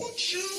What you?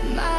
My